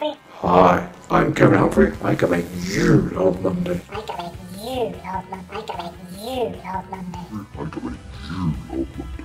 Humphrey. Hi, I'm Kevin Humphrey. I can make you love Monday. I can make you love Monday. I can make you love Monday. I can make you love Monday.